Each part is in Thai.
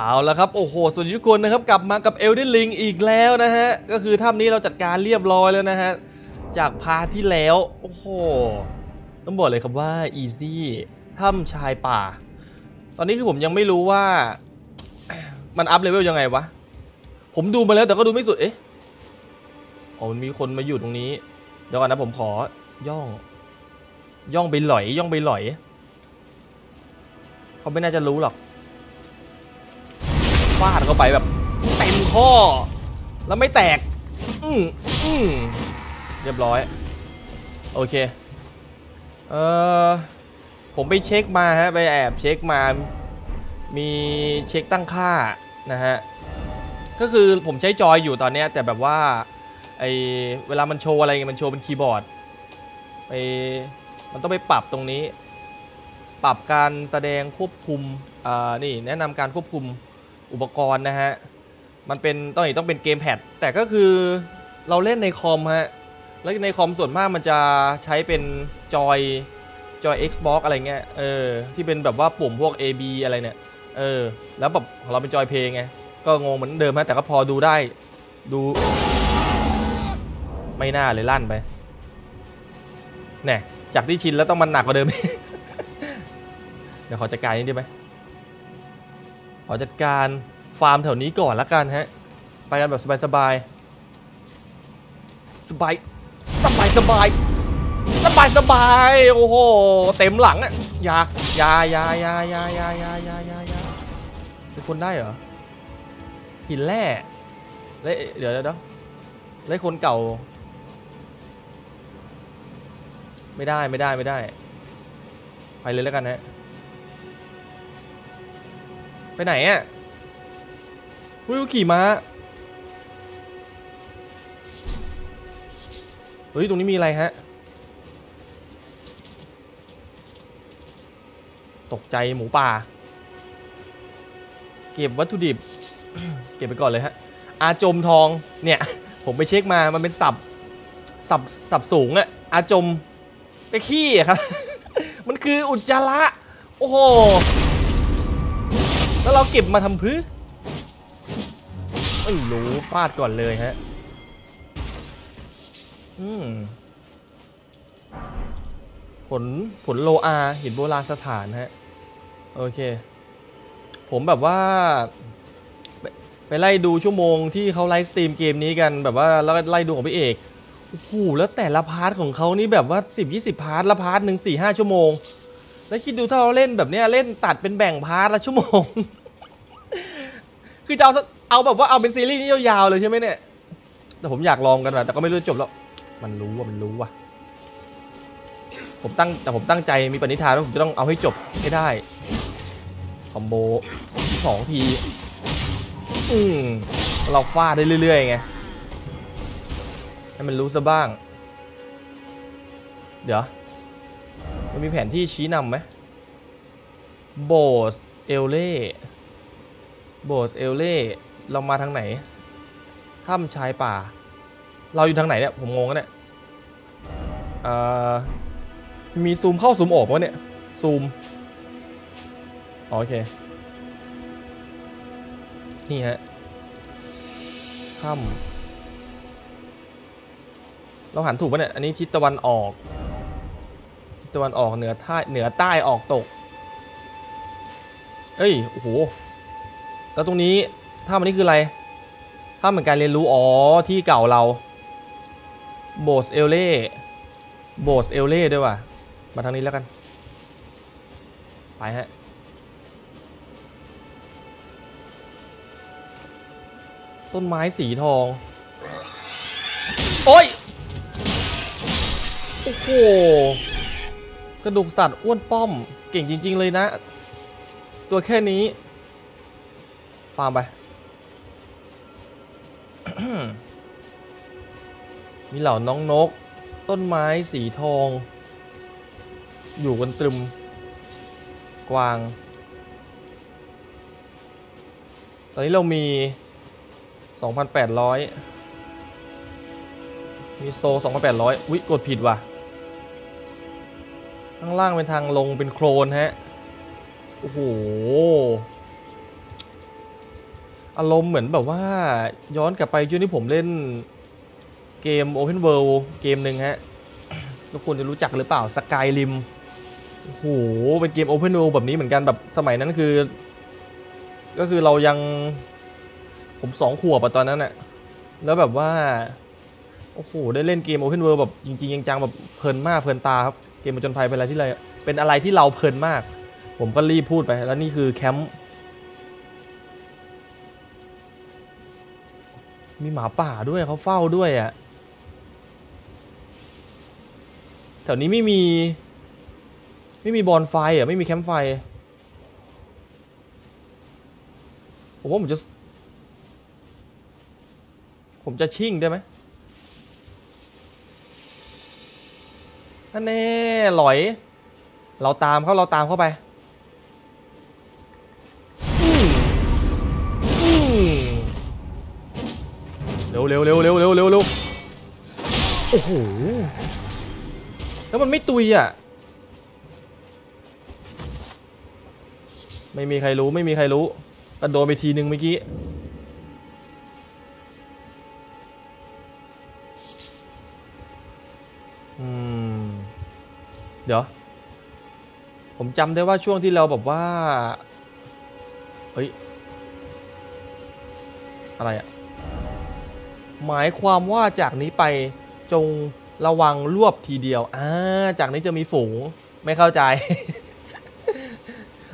เอาละครับ โอ้โหสวัสดีทุกคนนะครับ กลับมากับ Elden Ring อีกแล้วนะฮะ ก็คือถ้ำนี้เราจัดการเรียบร้อยแล้วนะฮะ จากพาที่แล้ว โอ้โห ต้องบอกเลยครับว่า easy ถ้ำชายป่า ตอนนี้คือผมยังไม่รู้ว่า มัน up level ยังไงวะ ผมดูมาแล้วแต่ก็ดูไม่สุด เอ๊ะอ๋อมันมีคนมาอยู่ตรงนี้ เดี๋ยวก่อนนะผมขอย่อง ย่องไปหลอย ย่องไปหลอย เขาไม่น่าจะรู้หรอก ฟาดเข้าไปแบบเต็มข้อ แล้วไม่แตก อืมอืมเรียบร้อย โอเค เออผมไปเช็คมาฮะ ไปแอบเช็คมา มีเช็คตั้งค่านะฮะ ก็คือผมใช้จอยอยู่ตอนนี้แต่แบบว่าไอเวลามันโชว์อะไรเงี้ยมันโชว์เป็นคีย์บอร์ดไปมันต้องไปปรับตรงนี้ ปรับการแสดงควบคุมอ่านี่แนะนำการควบคุม อุปกรณ์นะฮะ มันเป็นต้องต้องเป็นเกมแพดแต่ก็คือเราเล่นในคอมฮะ แล้วในคอมส่วนมากมันจะใช้เป็นจอยจอย Xbox อะไรเงี้ย เออ ที่เป็นแบบว่าปุ่มพวก AB อะไรเนี่ย เออ แล้วแบบของเราเป็นจอยเพลงไง ก็งงเหมือนเดิมฮะ แต่ก็พอดูได้ ดู ไม่น่าเลยลั่นไปแน่จากที่ชินแล้วต้องมันหนักกว่าเดิม เดี๋ยวขอจัดการนี้ได้ไหม ขอจัดการฟาร์มแถวนี้ก่อนละกันฮะ ไปกันแบบสบายๆ สบาย สบายสบายสบายสบายโอ้โห เต็มหลังอะยายายายายายายายายายาเป็นคนได้เหรอ หินแร่เละเดี๋ยวเดี๋ยวเดี๋ยวเละคนเก่า ไม่ได้ไม่ได้ไม่ได้ ไปเลยแล้วกันฮะ ไปไหนอะอุ้ยขี่ม้าเฮ้ย ตรงนี้มีอะไรฮะ ตกใจหมูป่า เก็บวัตถุดิบ เก็บไปก่อนเลยฮะ อาจมทอง เนี่ย ผมไปเช็คมา มันเป็นสับ สับ สับสูงอะอาจม ไปขี้อะครับ มันคืออุจจาระ โอ้โห แล้วเราเก็บมาทำพื้นไม่รู้ฟาดก่อนเลยฮะ อืม ผลผลโลอาหินโบราณสถานฮะ โอเค ผมแบบว่าไปไปไล่ดูชั่วโมงที่เขาไลฟ์สตรีมเกมนี้กันแบบว่าแล้วก็ไล่ดูของพี่เอกโอ้โหแล้วแต่ละ part ของเขานี่แบบว่า10 20 part ละ part หนึ่งสี่ห้าชั่วโมง แล้วคิดดูถ้าเราเล่นแบบเนี้ยเล่นตัดเป็นแบ่ง part ละชั่วโมง คือจะเอาเอาแบบว่าเอาเป็นซีรีส์นี้ยาวๆเลยใช่ไหมเนี่ย แต่ผมอยากลองกันว่ะแต่ก็ไม่รู้จะจบแล้วมันรู้ว่ามันรู้ว่ะ ผมตั้งแต่ผมตั้งใจมีปณิธานว่าผมจะต้องเอาให้จบให้ได้ คอมโบสองที อืมเราฟาดได้เรื่อยๆไง ให้มันรู้ซะบ้าง เดี๋ยว มันมีแผนที่ชี้นำไหมโบส เอลเล่ โบสเอลเล่เรามาทางไหนถ้ำชายป่า เราอยู่ทางไหนเนี่ยผมงงแล้วเนี่ยเออมีซูมเข้าซูมออกปะเนี่ยซูมโอเค นี่ฮะถ้ำเราหันถูกปะเนี่ย อันนี้ทิศตะวันออก ทิศตะวันออกเหนือใต้เหนือใต้ออกตก เอ้ย โอ้โห แล้วตรงนี้ถ้ำอันนี้คืออะไรถ้ำเหมือนการเรียนรู้ อ๋อ ที่เก่าเรา โบสเอลเล่ โบสเอลเล่ด้วยว่ะ มาทางนี้แล้วกัน ไปฮะ ต้นไม้สีทอง โอ้ย โอ้โห กระดูกสัตว์อ้วนป้อม เก่งจริง ๆ เลยนะ ตัวแค่นี้ ฟาร์มไป มีเหล่าน้องนก ต้นไม้สีทอง อยู่กันตรึม กวาง ตอนนี้เรามี 2,800 มีโซ 2,800 อุ๊ย กดผิดว่ะ ข้างล่างเป็นทางลงเป็นโคลนฮะ โอ้โห อารมณ์เหมือนแบบว่าย้อนกลับไปช่วงที่ผมเล่นเกม Open World เกมหนึ่งฮะ ทุกคนจะรู้จักหรือเปล่า Skyrim โอ้โหเป็นเกม Open World แบบนี้เหมือนกันแบบสมัยนั้นคือ ก็คือเรายังผมสองขวบอะตอนนั้นอะแล้วแบบว่า โอ้โห ได้เล่นเกม Open World แบบจริงๆจังๆแบบเพลินมากเพลินตาครับ เกมผจญภัยเป็นอะไรที่อะไรเป็นอะไรที่เราเพลินมาก ผมก็รีบพูดไป แล้วนี่คือแคมป์ มีหมาป่าด้วยเขาเฝ้าด้วยอะ่ะแถวนี้ไม่มี ไม่มีบอลไฟอะไม่มีแคมป์ไฟผมว่าผมจะ ผมจะชิ่งได้ไหมอันแน่หลอย เราตามเขาเราตามเข้าไป ร็วเร็วเร็วเร็วเร็วเร็วเร็วโอ้โห แล้วมันไม่ตุยอะ ไม่มีใครรู้ไม่มีใครรู้กระโดนไปทีนึงเมื่อกี้ อืม เดี๋ยว ผมจำได้ว่าช่วงที่เราแบบว่า เฮ้ย อะไรอะ หมายความว่าจากนี้ไปจงระวังรวบทีเดียว อ่า จากนี้จะมีฝูงไม่เข้าใจ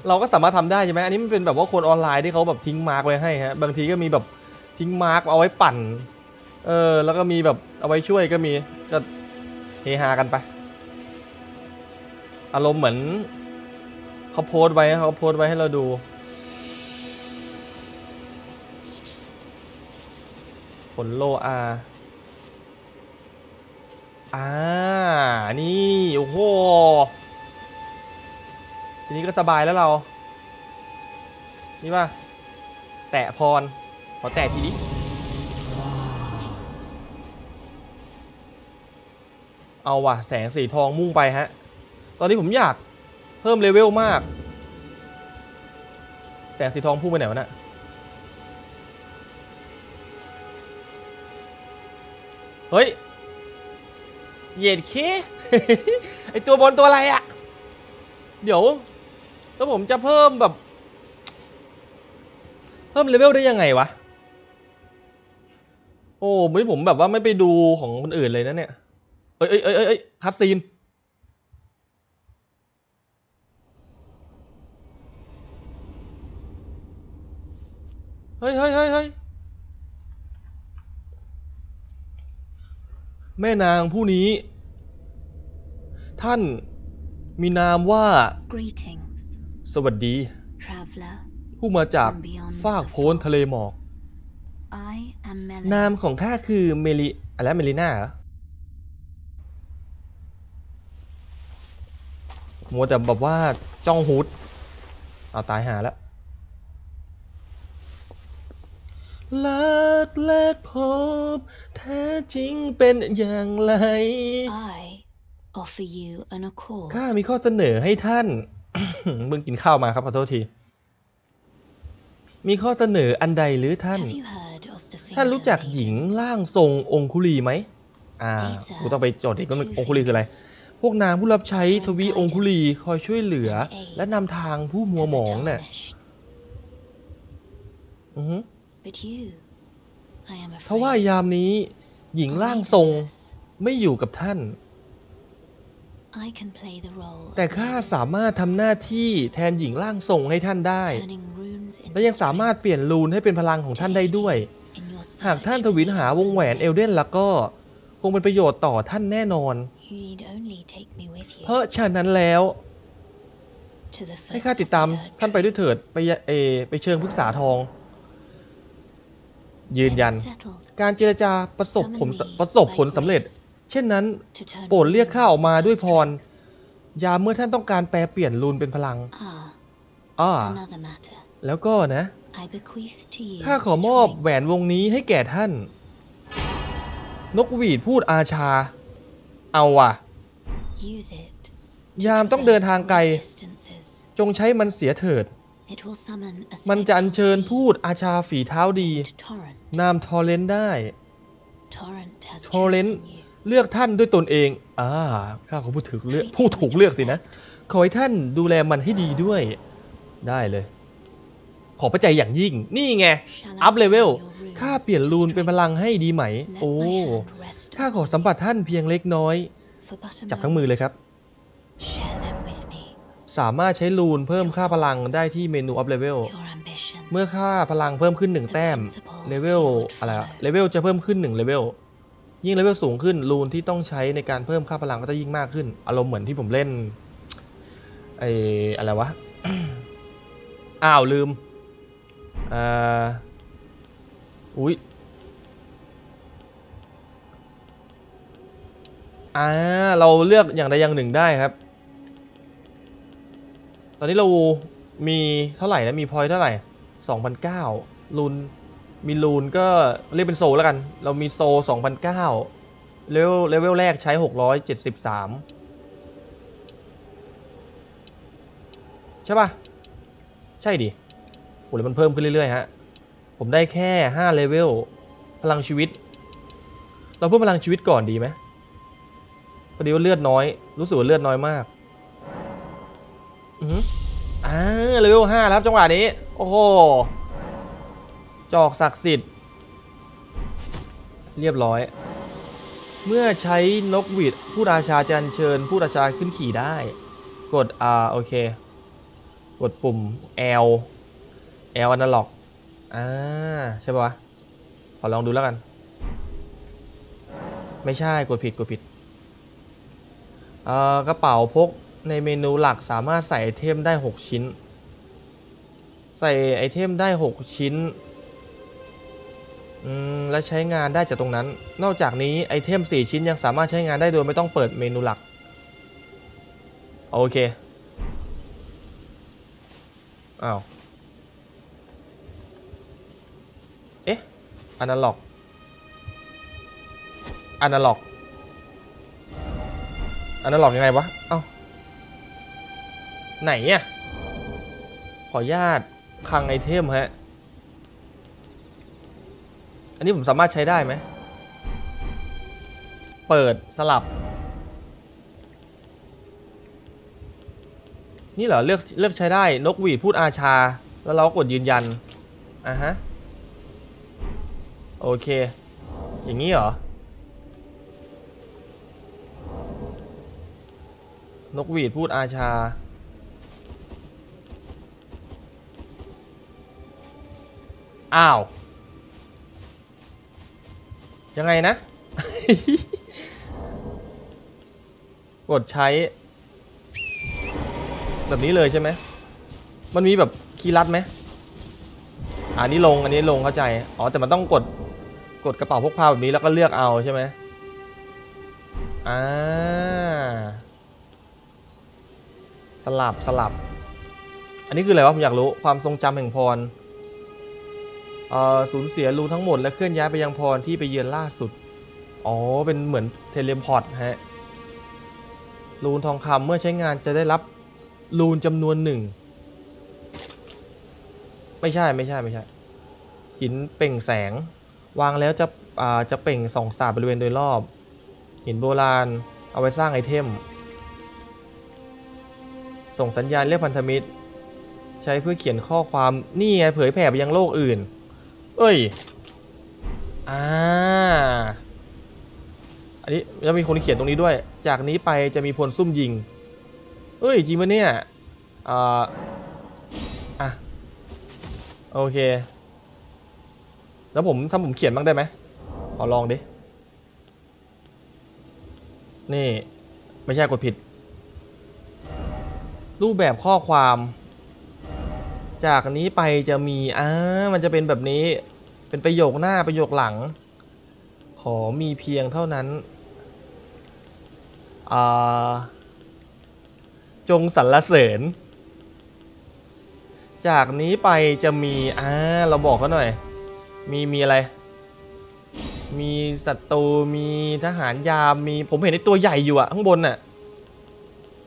เราก็สามารถทำได้ใช่ไหมอันนี้มันเป็นแบบว่าคนออนไลน์ที่เขาแบบทิ้ง mark ไว้ให้ฮะ บางทีก็มีแบบทิ้ง mark เอาไว้ปั่น เออ แล้วก็มีแบบเอาไว้ช่วยก็มี ก็เฮฮากันไป อารมณ์เหมือนเขาโพสไว้เขาโพสไว้ให้เราดู ผลโลอาอ่า นี่ โอ้โห ทีนี้ก็สบายแล้วเรา นี่ป่ะ แตะพร ขอแตะทีนี้เอาว่ะ แสงสีทองมุ่งไปฮะ ตอนนี้ผมอยากเพิ่มเลเวลมาก แสงสีทองพุ่งไปไหนวะน่ะ เฮ้ย เหยียดเคไอตัวบนตัวอะไรอะเดี๋ยว แล้วผมจะเพิ่มแบบ เพิ่มเลเวลได้ยังไงวะ โอ้ไม่ผมแบบว่าไม่ไปดูของคนอื่นเลยนะเนี่ย เอ้ยเอ้ยเอ้ยเอ้ยเอ้ยคัดซีนเฮ้ยเฮ้ยเฮ้ยเฮ้ย แม่นางผู้นี้ ท่านมีนามว่า Greetings, สวัสดี traveler. ผู้มาจากฟากโพ้นทะเลหมอก I am นาม Melanie. ของข้าคือเมลิอะไรเมลิน่าเหรอมัวแต่แบบว่าจ้องฮูดเอาตายหาแล้วลักแลกพบแท้จริงเป็นอย่างไร I offer you an accord. ข้ามีข้อเสนอให้ท่าน เพิ่งกินข้าวมาครับขอโทษที มีข้อเสนออันใดหรือท่าน Have you heard of the ท่าน Finger รู้จักหญิง Maidens? ร่างทรงองคุลีไหม อ่า These are กูต้องไปโจทย์อีกว่ามัน the อง two คุลีคืออะไร fingers พวกนางผู้รับใช้ทวี Provide องคุลี guidance คอยช่วยเหลือ and aid และนำทางผู้มัว to หม the องเนี่ย tarnished. อือฮึ But you, I am เพราะว่า afraid, ยามนี้ หญิง are ร่างทรง maidenless. ไม่อยู่กับท่าน I can play the role แต่ of ข้า maiden, สามารถทำหน้าที่แทนหญิงร่างทรงให้ท่านได้ turning runes into และยังสามารถ strength เปลี่ยนรูนให้เป็นพลังของท่านได้ด้วย in your หากท่าน search ท for วิน the หาวงแหวน ultimate. เอลเดนแล้วก็ คงเป็นประโยชน์ต่อท่านแน่นอน You need only take me with you เพราะฉะนั้นแล้ว to the ให้ foot ข้า of ติด the ตาม Erd ท่านไป tree. ด้วยเถิดไปยะเออไปเชิงพฤกษาทอง ยืน Then ยัน settle การเจรจาประสบผล Summon me ประสบ by ผลสำเร็จ grace เช่นนั้น to turn โปรดเรียกข้าออกมา runes ด้วย into พร strength. ยามเมื่อท่านต้องการแปลเปลี่ยนรูนเป็นพลัง Ah, อ้า another matter. แล้วก็นะ I bequeath to you ข้าขอ this มอบ ring. แหวนวงนี้ให้แก่ท่าน นกหวีดพูดอาชา เอาว่ะ Use it ยามต้องเดินทางไกล traverse great distances. ยามต้องเดินทางไกล จงใช้มันเสียเถิด It will summon a มันจะอัญ spectral เชิญ fiend พูดอาชาฝีเท้าดี named Torrent. นามทอร์เรนต์ได้ Torrent has chosen you. ทอร์เรนต์ เลือกท่านด้วยตนเอง อ่า ข้าขอพูดถึงเลือกผู้ถูกเลือกสินะ ขอให้ท่านดูแลมันให้ดีด้วย ได้เลย ขอประใจอย่างยิ่ง นี่ไง อัพเลเวล Shall I turn your runes to strength? ข้าเปลี่ยนรูนเป็นพลังให้ดีไหม Let โอ้ my hand rest ข้า on ขอสัมผัสท่านเพียงเล็กน้อย for but a moment. จับทั้งมือเลยครับ สามารถใช้รูนเพิ่มค่าพลังได้ที่เมนูอัพเลเวล เมื่อค่าพลังเพิ่มขึ้น 1 แต้ม เลเวลอะไรอะเลเวลจะเพิ่มขึ้น1เลเวล ยิ่งเลเวลสูงขึ้นรูนที่ต้องใช้ในการเพิ่มค่าพลังก็จะยิ่งมากขึ้น อารมณ์เหมือนที่ผมเล่น ไออะไรวะ อ้าวลืมอ่าอุ้ยอ่าเราเลือกอย่างใดอย่างหนึ่งได้ครับ ตอนนี้เรามีเท่าไหร่นะมีพอยเท่าไหร่สองพันเก้ารูนมีรูนก็เรียกเป็น soul แล้วกัน เรามี soul สองพันเก้าเลเวลเลเวลแรกใช้หกร้อยเจ็ดสิบสามใช่ปะใช่ดิโหแล้วมันเพิ่มขึ้นเรื่อยๆฮะ ผมได้แค่ห้าเลเวลพลังชีวิต เราเพิ่มพลังชีวิตก่อนดีไหมพอดีว่าเลือดน้อย รู้สึกว่าเลือดน้อยมาก อือหืออ่าเลเวลห้าแล้วครับจังหวะนี้ โอ้โห จอกศักดิ์สิทธิ์ เรียบร้อย เมื่อใช้นกหวีดผู้ราชาจะเชิญผู้ราชาขึ้นขี่ได้ กด R โอเค กดปุ่ม L L analog อ่า ใช่ปะวะขอลองดูแล้วกัน ไม่ใช่ กดผิด กดผิด เอ่อ กระเป๋าพก ในเมนูหลักสามารถใส่ไอเทมได้ 6 ชิ้น ใส่ไอเทมได้ 6 ชิ้นอืมและใช้งานได้จากตรงนั้น นอกจากนี้ไอเทม 4 ชิ้นยังสามารถใช้งานได้โดยไม่ต้องเปิดเมนูหลัก โอเค อ้าว เอ๊ะอนาล็อกอนาล็อกอนาล็อกยังไงวะ เอ้า ไหนอะขอญาตคลังไอเทมฮะ อันนี้ผมสามารถใช้ได้ไหม เปิดสลับ นี่เหรอเลือกเลือกใช้ได้ นกหวีดพูดอาชา แล้วเรากดยืนยัน อะฮะ โอเค อย่างนี้เหรอ นกหวีดพูดอาชา อ้าว ยังไงนะ กดใช้ แบบนี้เลยใช่ไหม มันมีแบบคีย์ลัดไหมอันนี้ลงอันนี้ลงเข้าใจ อ๋อแต่มันต้องกดกดกระเป๋าพกพาแบบนี้แล้วก็เลือกเอาใช่ไหมอ่าสลับสลับ อันนี้คืออะไรวะผมอยากรู้ความทรงจำแห่งพร สูญเสียรูนทั้งหมดและเคลื่อนย้ายไปยังพรที่ไปเยือนล่าสุด อ๋อ เป็นเหมือน teleport ฮะ รูนทองคำเมื่อใช้งานจะได้รับรูนจำนวนหนึ่ง ไม่ใช่ไม่ใช่ไม่ใช่ หินเปล่งแสง วางแล้วจะจะเปล่งส่องสว่างบริเวณโดยรอบ หินโบราณเอาไว้สร้างไอเทม ส่งสัญญาณเรียกพันธมิตร ใช้เพื่อเขียนข้อความนี่ไงเผยแผ่ไปยังโลกอื่น เอ้ย อ่า อันนี้แล้วมีคนเขียนตรงนี้ด้วย จากนี้ไปจะมีพลซุ่มยิง เอ้ย จริงปะเนี่ย อ่า อะ โอเค แล้วผมถ้าผมเขียนบ้างได้ไหมขอลองดิ นี่ ไม่ใช่กดผิด รูปแบบข้อความ จากนี้ไปจะมีอ่ามันจะเป็นแบบนี้ เป็นประโยคหน้าประโยคหลัง ขอมีเพียงเท่านั้นอ่าจงสรรเสริญ จากนี้ไปจะมีอ่าเราบอกเขาหน่อย มีมีอะไร มีศัตรู มีทหารยามมี ผมเห็นไอ้ตัวใหญ่อยู่อะข้างบนน่ะ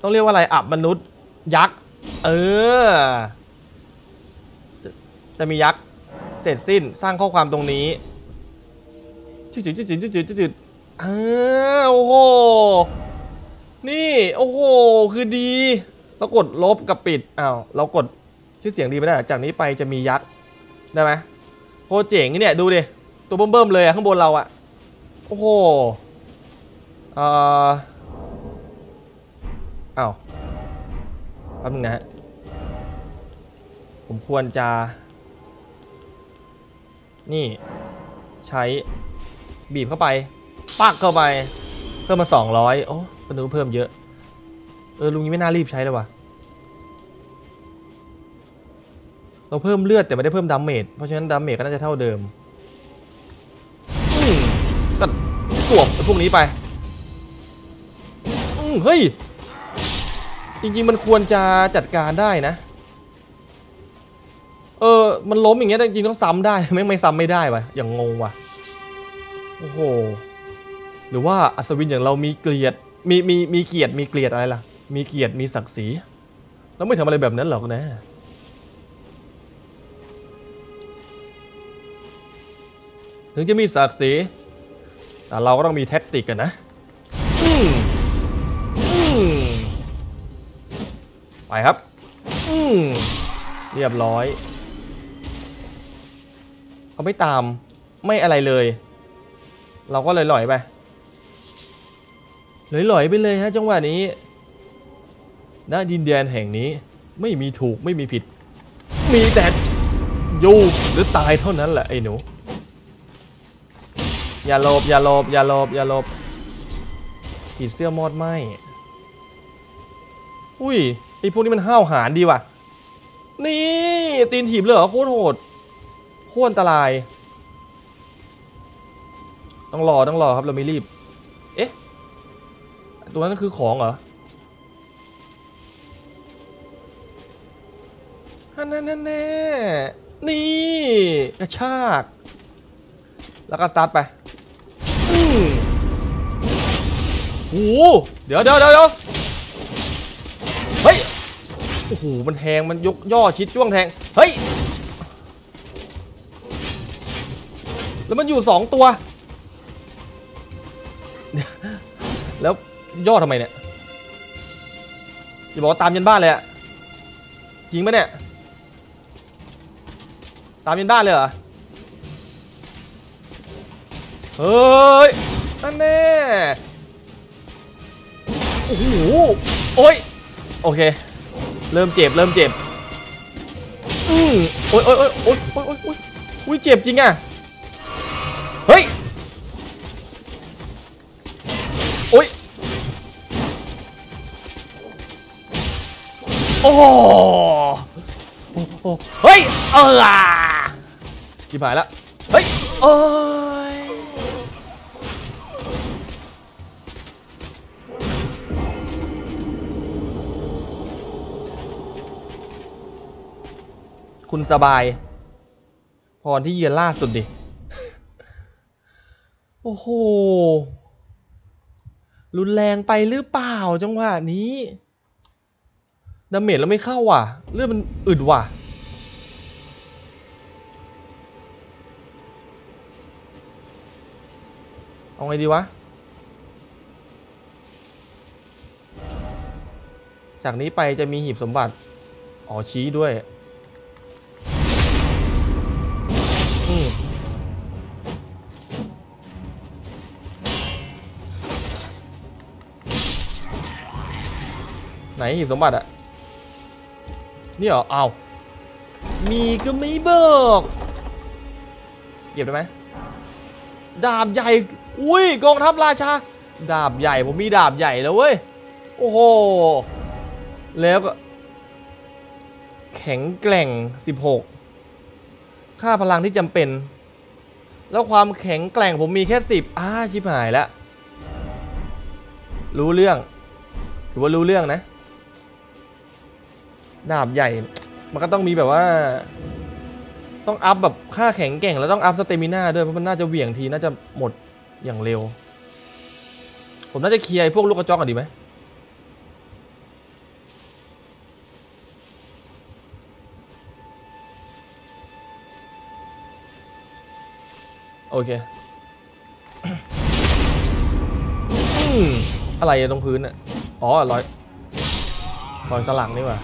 ต้องเรียกว่าอะไร อับมนุษย์ ยักษ์ เออ จะมียักษ์เสร็จสิ้นสร้างข้อความตรงนี้จืดจืดจืดจืดจืดจืดจืดอ้าวโอ้โห นี่โอ้โห คือดีเรากดลบกับปิดอ้าวเรากดชื่อเสียงดีไม่ได้จากนี้ไปจะมียักษ์ได้ไหมโคตรเจ๋งเนี่ยดูดิตัวเบิ่มๆเลยอะข้างบนเราอะโอ้โหเอ่ออ้าวแป๊บนึงนะฮะผมควรจะ นี่ใช้บีบเข้าไปปักเข้าไป เพิ่มมา200โอ้ก็นึกว่าเพิ่มเยอะ เออลุงนี้ไม่น่ารีบใช้เลยว่ะเราเพิ่มเลือดแต่ไม่ได้เพิ่ม damage เพราะฉะนั้น damage ก็น่าจะเท่าเดิมอืมก็สวบพวกนี้ไปอืมเฮ้ย จริงๆมันควรจะจัดการได้นะ เออ มันล้มอย่างเงี้ยแต่จริงๆต้องซ้ำได้ ไม่ไม่ซ้ำไม่ได้วะอย่างงงว่ะโอ้โห หรือว่าอัศวินอย่างเรามีเกลียด มีมีมีเกียรติมีเกลียดอะไรล่ะ มีเกียรติมีศักดิ์ศรี แล้วไม่ทำอะไรแบบนั้นหรอกนะ ถึงจะมีศักดิ์ศรี แต่เราก็ต้องมีแท็กติกกันนะไปครับ เรียบร้อย เขาไม่ตามไม่อะไรเลย เราก็เลยลอยๆไปลอยๆไปเลยฮะจังหวะนี้ณดินแดนแห่งนี้ไม่มีถูกไม่มีผิด มีแต่อยู่หรือตายเท่านั้นแหละไอ้หนู อย่าหลบอย่าหลบอย่าหลบอย่าหลบผีเสื้อมอดไหมอุ้ยไอพวกนี้มันห้าวหาญดีว่ะ นี่ ตีนถีบเลยเหรอโคตรโหด ตรอันตราย ต้องรอต้องรอครับเราไม่รีบ เอ๊ะ ตัวนั้นคือของเหรอฮันนั่นนั่นแน่นี่กระชาก แล้วก็ซัดไปอืมโอ้โหเดี๋ยวเดี๋ยวเดี๋ยวเดี๋ยวเฮ้ย โอ้โห มันแทง มันยกย่อชิดจ้วงแทง เฮ้ย แล้วมันอยู่สองตัว แล้วย่อทำไมเนี่ยอย่าบอกว่าตามยันบ้านเลยอะจริงปะเนี่ย ตามยันบ้านเลยเหรอ เฮ้ยนั่นแน่โอ้โหโอ้ย โอเค เริ่มเจ็บ เริ่มเจ็บ อืมโอ้ยโอ้ยโอ้ยโอ้ยโอ้ยโอ้ยโอ้ยอุ้ยเจ็บจริงอะ อ้โหโอ้โหเฮ้ย เออจิบหายแล้วเฮ้ยโอ้ยคุณสบาย พรที่เยือนล่าสุดดิ โอ้โห รุนแรงไปหรือเปล่าจังหวะนี้ ดาเมจเราไม่เข้าว่ะ เลือดมันอึดว่ะ เอาไงดีวะ จากนี้ไปจะมีหีบสมบัติ อ๋อชี้ด้วย อืมไหนหีบสมบัติอะ นี่เหรอ เอา มีก็ไม่เบอกเก็บได้ไหม ดาบใหญ่ อุ้ยกองทัพราชา ดาบใหญ่ ผมมีดาบใหญ่แล้วเว้ย โอ้โห แล้วก็ แข็งแกร่ง 16 ค่าพลังที่จำเป็น แล้วความแข็งแกร่งผมมีแค่ 10อ้าชิบหายแล้ว รู้เรื่อง ถือว่ารู้เรื่องนะ ดาบใหญ่ มันก็ต้องมีแบบว่า ต้องอัพแบบค่าแข็งแกร่งแล้วต้องอัพ stamina ด้วยเพราะมันน่าจะเหวี่ยงทีน่าจะหมดอย่างเร็ว ผมน่าจะเคลียร์พวกลูกกระจอกก่อนดีไหมโอเคอืมอะไรอะตรงพื้นอะอ๋อรอยรอยสลักนี่ว่า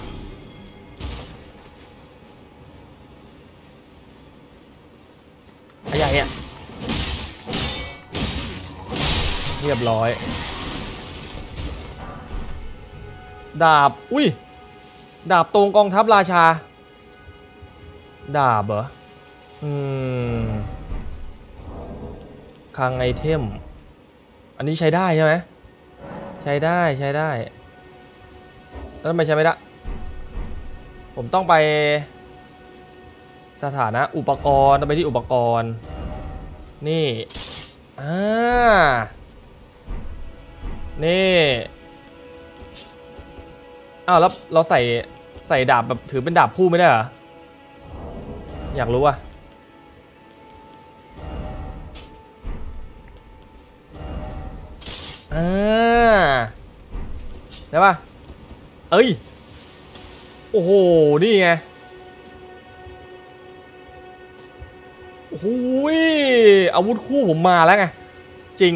อะไรใหญ่อะเรียบร้อย ดาบ อุ้ย ดาบตรงกองทัพราชา ดาบเหรอ อืมคลังไอเทม อันนี้ใช้ได้ใช่ไหม ใช้ได้ใช้ได้ แล้วทำไมใช้ไม่ได้ ผมต้องไป สถานะอุปกรณ์ไปที่อุปกรณ์ นี่อ่านี่อ้าวแล้วเราใส่ใส่ดาบแบบถือเป็นดาบคู่ไม่ได้เหรอ อยากรู้อะอ่าได้ปะเอ้ย โอ้โห นี่ไง โอ้โหยอาวุธคู่ผมมาแล้วไง จริง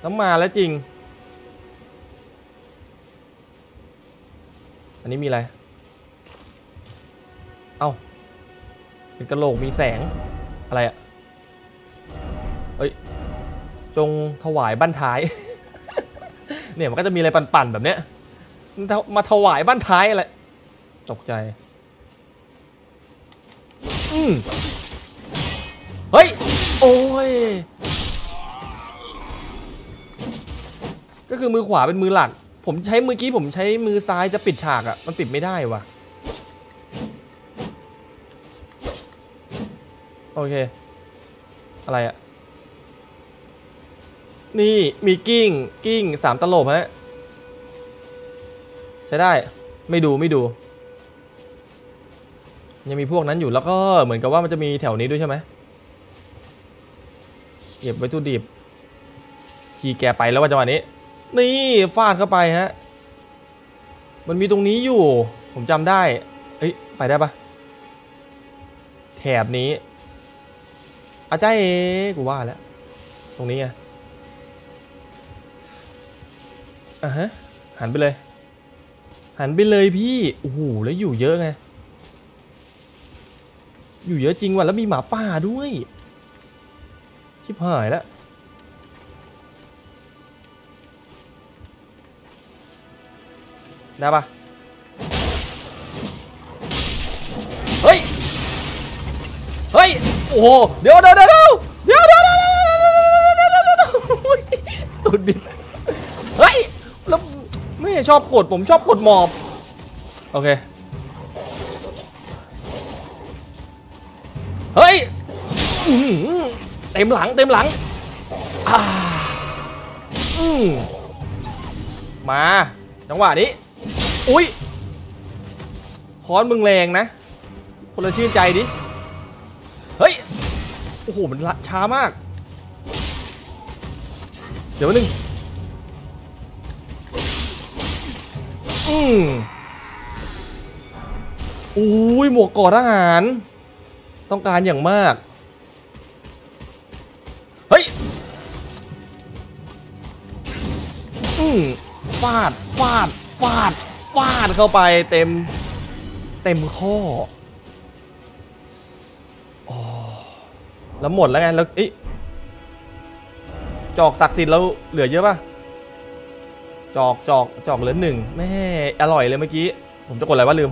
แล้วมาแล้วจริง อันนี้มีอะไร เอ้าเป็นกระโหลกมีแสงอะไรอะเอ้ย จงถวายบ้านท้าย เนี่ยมันก็จะมีอะไรปั่นๆแบบเนี้ย มาถวายบ้านท้ายอะไรตกใจ อืมเฮ้ย โอ้ย ก็คือมือขวาเป็นมือหลัก ผมใช้มือกี้ผมใช้มือซ้ายจะปิดฉากอะ่ะมันปิดไม่ได้ว่ะโอเค อะไรอะ่ะนี่มีกิ้ง กิ้งสามตลบฮะ ใช้ได้ไม่ดูไม่ดู ยังมีพวกนั้นอยู่แล้วก็เหมือนกับว่ามันจะมีแถวนี้ด้วยใช่ไหม เก็บไว้ตู้ดิบขี่แกไปแล้วว่าจังหวะนี้ นี่ฟาดเข้าไปฮะ มันมีตรงนี้อยู่ ผมจำได้ เอ้ย ไปได้ปะแถบนี้ อาจารย์เอกูว่าแล้ว ตรงนี้ไงอะฮะ หันไปเลย หันไปเลยพี่ โอ้โห แล้วอยู่เยอะไง อยู่เยอะจริงว่ะ แล้วมีหมาป่าด้วย ชิบหายแล้วได้ปะเฮ้ย เฮ้ย โอ้โห เดี๋ยวเดี๋ยวเดี๋ยวเดี๋ยวเดี๋ยวเดี๋ยวเดี๋ยวเดี๋ยตุดบินเฮ้ย แล้วไม่ชอบกดผมชอบกดหมอบ โอเค เฮ้ย เต็มหลังเต็มหลังอืมมาจังหวะนี้ อุ้ยค้อนมึงแรงนะ คนละชื่นใจดิ เฮ้ย โอ้โห มันช้ามาก เดี๋ยวนึง อืมอุ้ยหมวกก่อทหาร ต้องการอย่างมาก อืมฟาดฟาดฟาดฟาดเข้าไปเต็ม เต็มข้ออ๋อแล้วหมดแล้วไงแล้วอ๊ะจอกศักดิ์สิทธิ์เราเหลือเยอะป่ะจอกจอกจอกเหลือหนึ่งแม่อร่อยเลยเมื่อกี้ ผมจะกดอะไรวะลืม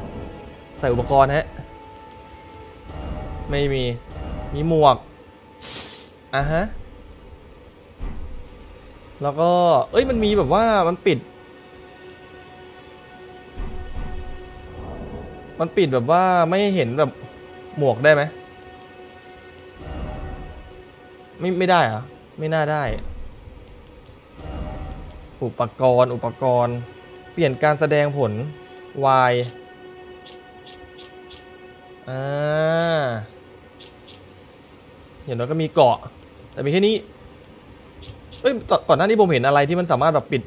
ใส่อุปกรณ์ฮะ ไม่มี มีหมวกอะฮะ แล้วก็ เอ้ยมันมีแบบว่ามันปิด มันปิดแบบว่าไม่เห็นแบบหมวกได้ไหมไม่ไม่ได้อะไม่น่าได้ อุปกรณ์อุปกรณ์ เปลี่ยนการแสดงผล Y อ่าอย่างน้อยก็มีเกาะ แต่มีแค่นี้ เอ้ยก่อนหน้านี้ผมเห็นอะไรที่มันสามารถแบบปิด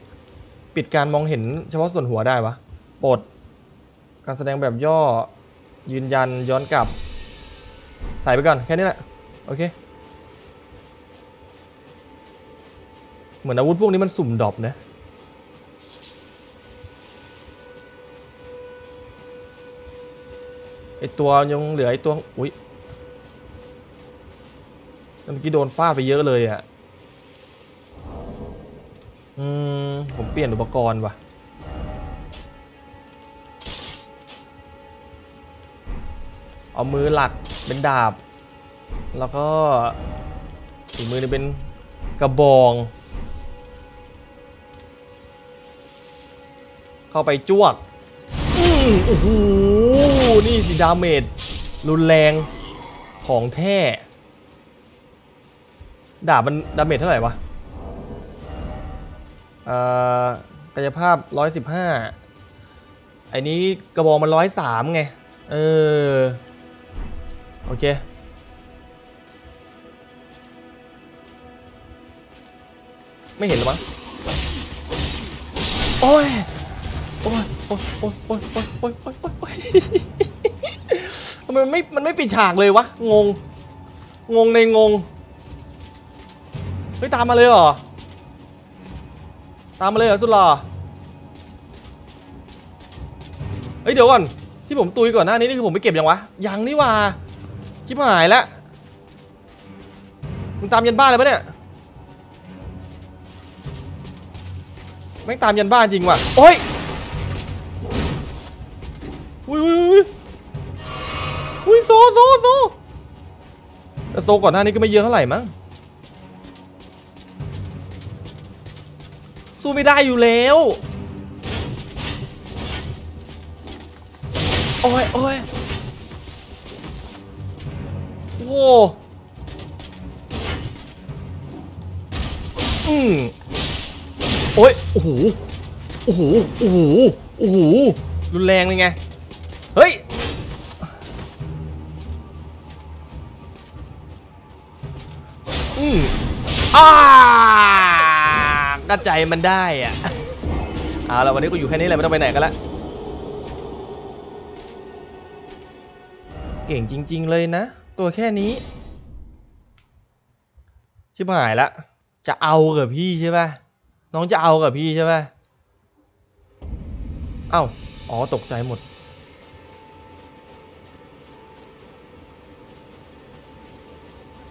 ปิดการมองเห็นเฉพาะส่วนหัวได้วะปลดการแสดงแบบย่อยืนยันย้อนกลับ ใส่ไปก่อนแค่นี้แหละ โอเค เหมือนอาวุธพวกนี้มันสุ่มดรอปนะไอตัวยังเหลือไอตัว อุ้ยเมื่อกี้โดนฟาดไปเยอะเลยอะ่ะ อืม ผมเปลี่ยนอุปกรณ์ว่ะ เอามือหลักเป็นดาบ แล้วก็อีกมือนึงเป็นกระบอง เข้าไปจ้วกอืมโอ้โหนี่สิ damage รุนแรงของแท้ดาบมัน damage เท่าไหร่วะ กายภาพ 115ไอ้นี้กระบองมัน 103 ไง เออ โอเค ไม่เห็นหรอมั้งโอ้ยโอ้ย โอ้ย โอ้ย โอ้ย โอ้ย โอ้ย โอ้ย โอ้ย โอ้ยทำไมมันไม่ มันไม่ปิดฉากเลยวะ งง งงในงง เฮ้ย ตามมาเลยเหรอ ตามมาเลยเหรอสุดหล่อเฮ้ยเดี๋ยวก่อนที่ผมตุยก่อนหน้านี้นี่คือผมไปเก็บยังวะยังนี่ว่าชิบหายแล้วมึงตามยันบ้านเลยปะเนี่ยแม่งตามยันบ้านจริงว่ะโอ้ยอุ้ยอุ้ยอุ้ยอุ้ยโซโซโซแต่โซก่อนหน้านี้ก็ไม่เยอะเท่าไหร่มั้ง สู้ไม่ได้อยู่แล้ว โอ้ยโอ้ยโอ้อืมโอ้ย โอ้โห โอ้โห โอ้โห โอ้โห รุนแรงเลยไง เฮ้ย อืมอ่ากระ ใจมันได้อะเอาละวันนี้ก็อยู่แค่นี้แหละไม่ต้องไปไหนกันละเก่งจริง ๆ เลยนะ ตัวแค่นี้ ชิบหายละจะเอากับพี่ใช่ป่ะน้องจะเอากับพี่ใช่ป่ะเอ้าอ๋อตกใจหมด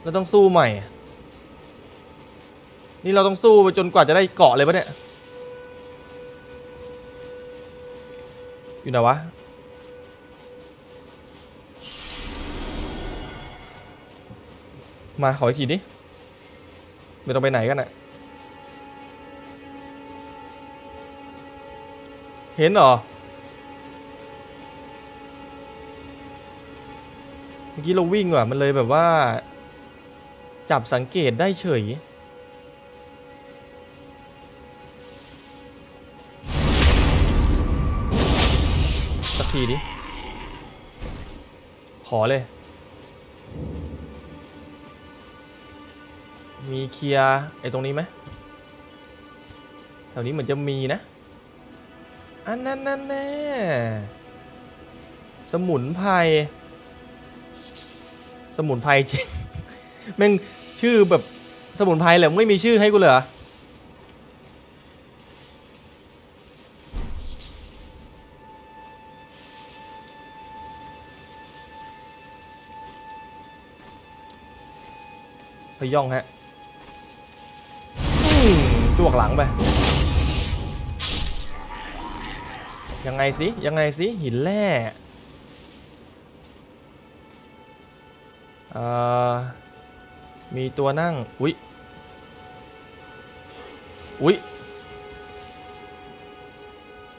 เราต้องสู้ใหม่ นี่เราต้องสู้ไปจนกว่าจะได้เกาะเลยปะเนี่ย อยู่ไหนวะ มาขออีกทีดิไม่ต้องไปไหนกันอะเห็นเหรอ เมื่อกี้เราวิ่งว่ะ มันเลยแบบว่า จับสังเกตได้เฉย ทีดิ ขอเลย มีเคลียร์ไอ้ตรงนี้ไหมแถวนี้เหมือนจะมีนะ อันนั้นนั่นแน่สมุนไพร สมุนไพรจริงแม่งชื่อแบบสมุนไพรแหละไม่มีชื่อให้กูเลยเหรอ พย่องฮะอืมจวกหลังไป ยังไงสิยังไงสิหินแร่อ่อมีตัวนั่ง อุ๊ย อุ๊ย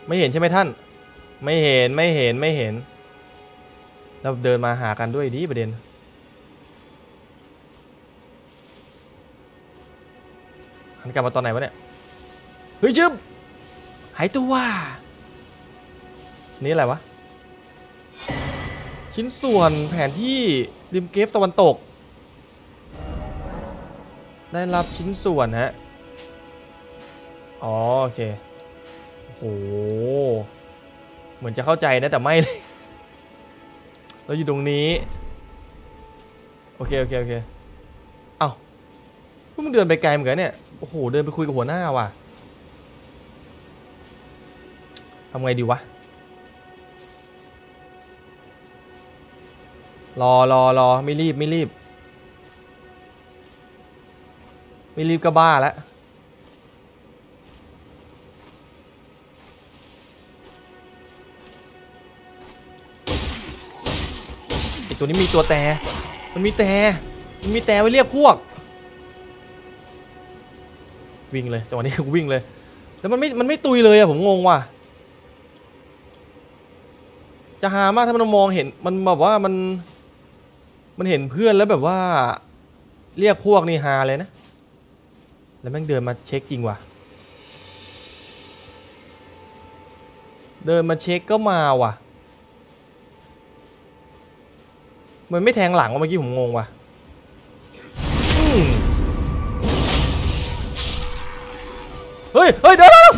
ไม่เห็นใช่ไหมท่าน ไม่เห็น ไม่เห็น ไม่เห็น เราเดินมาหากันด้วยดีประเด็นันกลับมาตอนไหนวะเนี่ย เฮ้ยจึ๊บหายตัวนี่อะไรวะ ชิ้นส่วนแผนที่ริมเกฟตะวันตก ได้รับชิ้นส่วนฮะ อ๋อโอเค โห เหมือนจะเข้าใจนะแต่ไม่เลย เราอยู่ตรงนี้ โอเค โอเค โอเค เอ้าพวกมึงเดินไปไกลเหมือนกันเนี่ย โอ้โห เดินไปคุยกับหัวหน้าว่ะทำไงดีวะ รอรอรอไม่รีบไม่รีบ ไม่รีบก็บ้าแล้วไอตัวนี้มีตัวแต่ มันมีแต่ มันมีแต่ไว้เรียกพวก วิ่งเลยจังหวะนี้กูวิ่งเลย แล้วมันไม่ มันไม่ตุยเลยอะผมงงว่ะ จะหามากถ้ามันมองเห็น มันแบบว่ามัน มันเห็นเพื่อนแล้วแบบว่า เรียกพวกนี่ฮาเลยนะ แล้วแม่งเดินมาเช็คจริงว่ะ เดินมาเช็คก็มาว่ะ มันไม่แทงหลังวะเมื่อกี้ผมงงว่ะ ฮ้ยเฮ้ยเดี๋ยวเดี๋ยว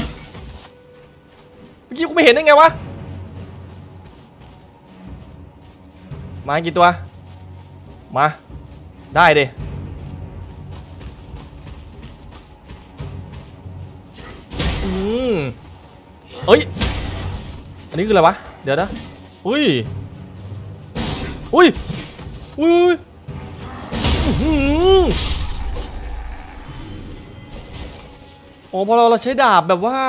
เมื่อกี้กูไม่เห็นได้ไงวะมากี่ตัวมาได้ดิอืมเอ้ยอันนี้คืออะไรวะเดี๋ยวนะอุ้ยอุ้ยอุ้ยอื้อ อโอ้พอเราเราใช้ดาบแบบว่า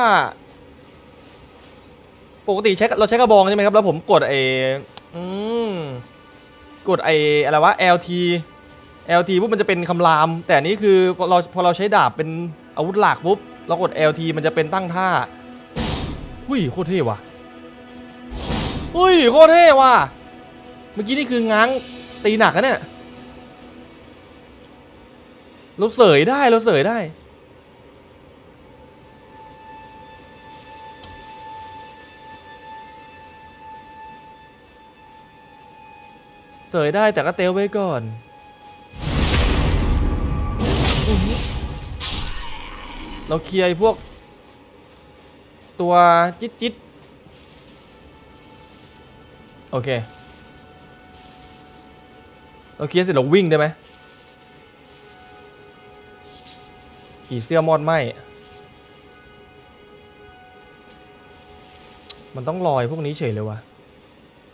ปกติใช้เราใช้กระบองใช่ไหมครับ แล้วผมกดไออืมกดไออะไรวะ LT LT ปุ๊บมันจะเป็นคำราม แต่นี้คือพอเราพอเราใช้ดาบเป็นอาวุธหลักปุ๊บเรากด LT มันจะเป็นตั้งท่าหุ้ยโคตรเท่ว่ะหุ้ยโคตรเท่ว่ะเมื่อกี้นี่คือง้างตีหนักอะเนี่ยเราเสยได้เราเสยได้ เสยได้แต่ก็เตลไว้ก่อนอเราเคลียร์พวก ตัวจิตจิตโอเค เราเคลียร์เสร็จเราวิ่งได้ไหมผีเสื้อมอดไหมมันต้องลอยพวกนี้เฉยเลยวะ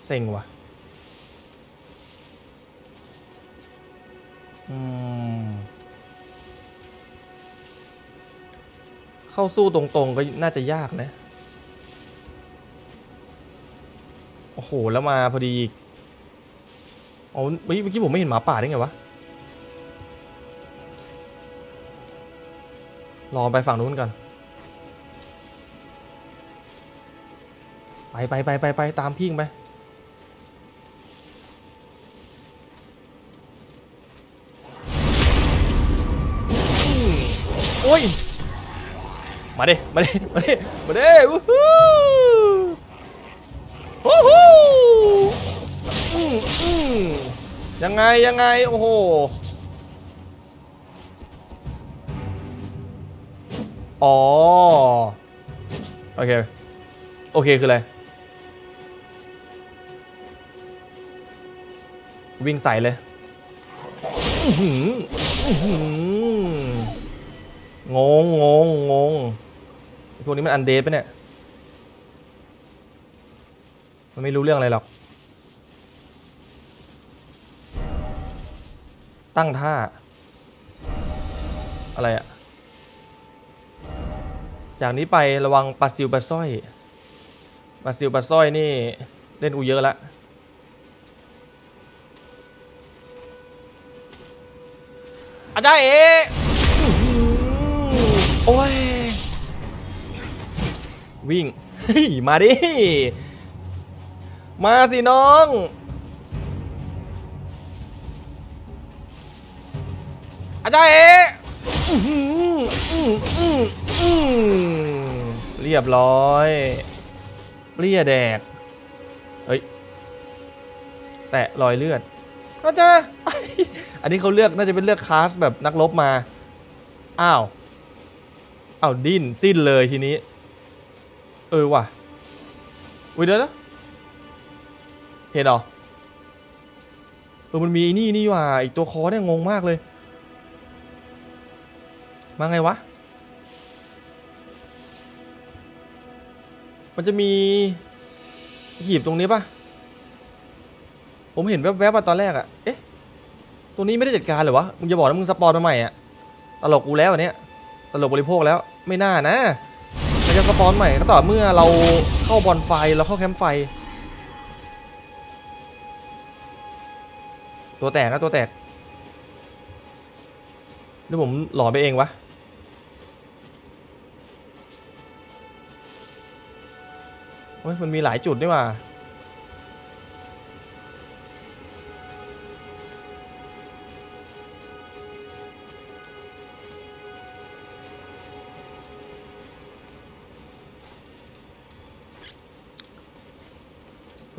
เซ็งวะ เข้าสู้ตรงๆก็น่าจะยากนะ โอ้โห แล้วมาพอดีอีกอ๋อเมื่อกี้เมื่อกี้ผมไม่เห็นหมาป่าได้ไงวะรอไปฝั่งนู้นกันไปไปไปไปไปตามพี่งไป มาดิ มาดิ มาดิ มาดิวู้ฮู้วู้ฮู้อืมอืมยังไง ยังไง โอ้โห อ๋อ โอเค โอเค คืออะไร วิ่งใส่เลยอือหืออือหืองงงงงง พวกนี้มันอันเดทปะเนี่ย มันไม่รู้เรื่องอะไรหรอก ตั้งท่า อะไรอะจากนี้ไประวังปลาซิวปลาสร้อยปลาซิวปลาสร้อยนี่เล่นอูเยอะละอาจารย์เออื้อหือโอ้ย วิ่งมาดิ มาสิน้อง อาจารย์เอเรียบร้อยเปรี้ยแดก เฮ้ย แตะรอยเลือดก็จะอันนี้เขาเลือกน่าจะเป็นเลือกคลาสแบบนักรบมา อ้าว อ้าวดิ้นสิ้นเลยทีนี้ ออว่ะ อุ้ยเดี๋ยวนะเห็นหรอเออมันมีนี่นี่ว่ะอีกตัวคอเนี่ยงงมากเลย มาไงวะ มันจะมีหีบตรงนี้ปะผมเห็นแวบๆมาตอนแรกอะเอ๊ะ ตัวนี้ไม่ได้จัดการเหรอวะ มึงจะบอกนะมึงสปอนมาใหม่อะตลกกูแล้วอันเนี้ยตลกบริโภคแล้ว ไม่น่านะ จะสปอนใหม่ก็ต่อเมื่อเราเข้าบอลไฟเราเข้าแคมป์ไฟ ตัวแตกนะตัวแตกหรือผมหลอนไปเองวะโอ้ยมันมีหลายจุดด้วยว่า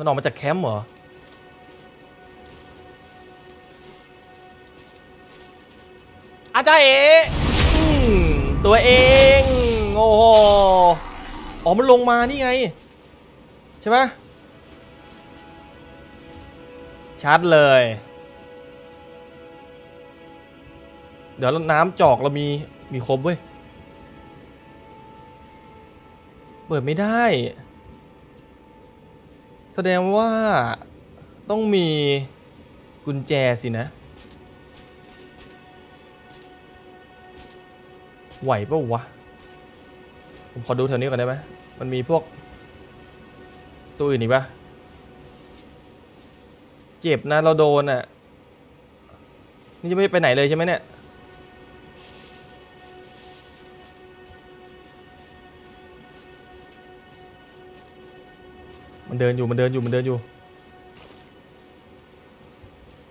มันออกมาจากแคมป์เหรอ อาจารย์เอตัวเอง โอ้โหอ๋อ มันลงมานี่ไง ใช่ไหมชัดเลย เดี๋ยวน้ำจอกเรามี มีครบเว้ย เปิดไม่ได้ แสดงว่าต้องมีกุญแจสินะ ไหวปะวะ ผมขอดูแถวนี้ก่อนได้ไหมมันมีพวกตัวอื่นอีกปะเจ็บนะเราโดนอะ นี่จะไม่ไปไหนเลยใช่ไหมเนี่ย มันเดินอยู่มันเดินอยู่มันเดินอยู่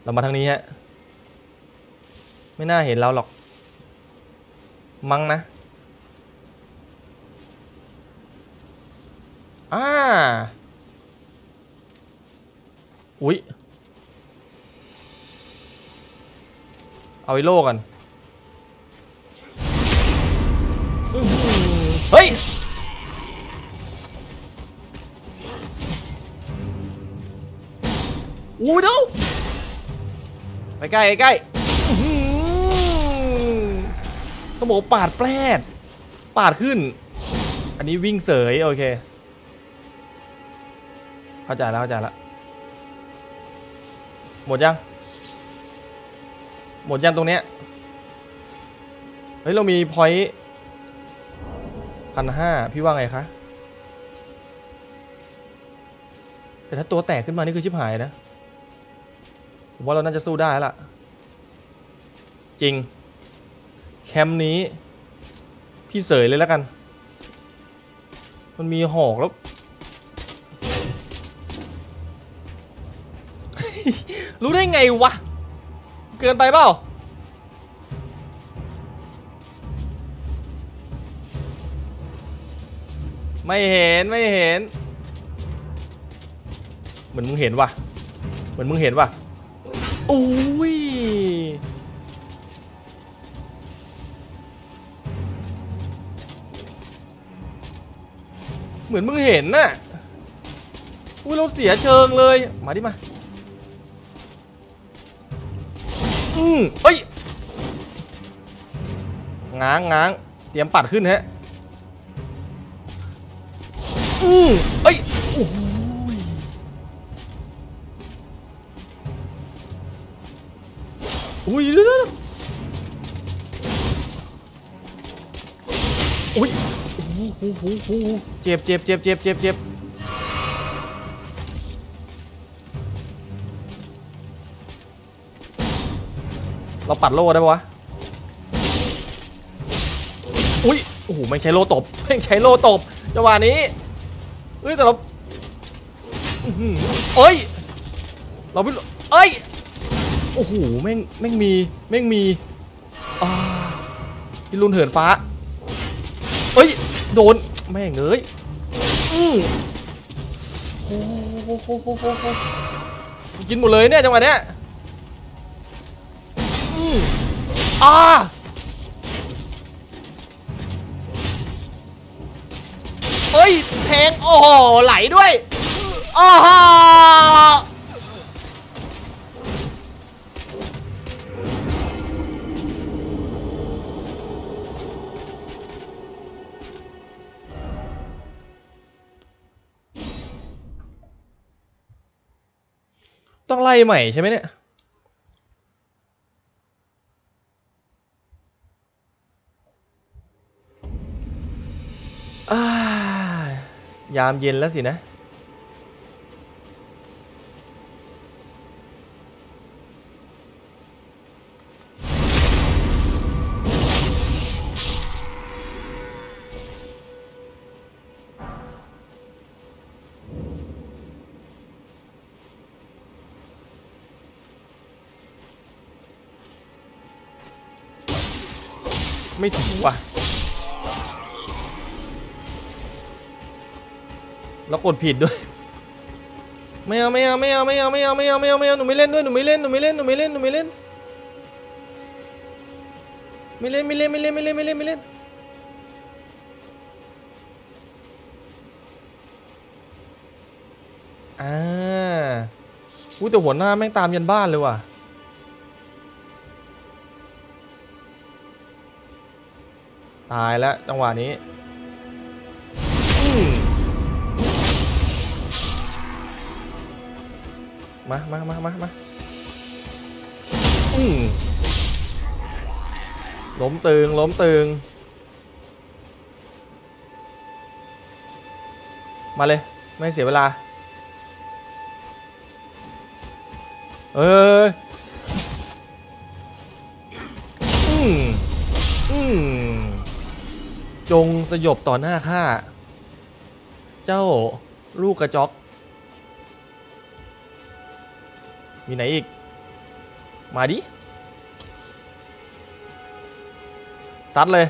เรามาทางนี้ฮะ ไม่น่าเห็นเราหรอก มั้งนะ อ่า อุ๊ย เอาไอ้โล่กันเฮ้ย อู้ดูไปใกล้ไปใกล้อื้อหือต้องบอกปาดแปลดปาดขึ้น อันนี้วิ่งเสยโอเค เข้าใจแล้วเข้าใจแล้ว หมดยัง หมดยังตรงเนี้ย เฮ้ย เรามีพอยต์พันห้าพี่ว่าไงคะ แต่ถ้าตัวแตกขึ้นมานี่คือชิบหายนะ ผมว่าเราน่าจะสู้ได้ล่ะจริง แคมป์นี้ พี่เสยเลยแล้วกัน มันมีหอกแล้ว รู้ได้ไงวะ เกินไปเปล่าไม่เห็นไม่เห็น เหมือนมึงเห็นว่ะ เหมือนมึงเห็นว่ะ อ้ยเหมือนมึงเห็นน่ะ อุ้ยเราเสียเชิงเลย มาดิมา อืมเอ้ย ง้างง้าง เตรียมปัดขึ้นฮะ อืมเอ้ย อุ้ยเดี๋ยวอุ้ยโอ้โหโอ้โหโอ้โหเจ็บเจ็บเจ็บเจ็บเจ็บเจ็บเราปัดโล่ได้ปะวะ อุ้ย โอ้โหไม่ใช้โล่ตบไม่ใช้โล่ตบจังหวะนี้เฮ้ยแต่เราเอ้ย เราไม่เอ้ย โอ้โหแม่งแม่งมีแม่งมีอ่าพี่ลุนเหินฟ้าเอ้ยโดนแม่งเอ้ยอือโอ้โหกินหมดเลยเนี่ยจังหวะเนี้ยอืออ่าเฮ้ยแทงโอ้โหไหลด้วยโอ้โห ต้องไล่ใหม่ใช่ไหมเนี่ยยามเย็นแล้วสินะ แล้วกดผิดด้วย ไม่เอาไม่เอาไม่เอาไม่เอาไม่เอาไม่เอาไม่เอาไม่เอาหนูไม่เล่นด้วยหนูไม่เล่นหนูไม่เล่นหนูไม่เล่นหนูไม่เล่นไม่เล่นไม่เล่นไม่เล่นไม่เล่นไม่เล่นไม่เล่นอ่าอุ้ยแต่หัวหน้าแม่งตามยันบ้านเลยว่ะตายแล้วจังหวะนี้ มามามามามาอืมล้มตึงล้มตึง มาเลย ไม่เสียเวลา เอออืมอืมจงสยบต่อหน้าข้า เจ้าลูกกระจอก มีไหนอีก มาดิ ซัดเลย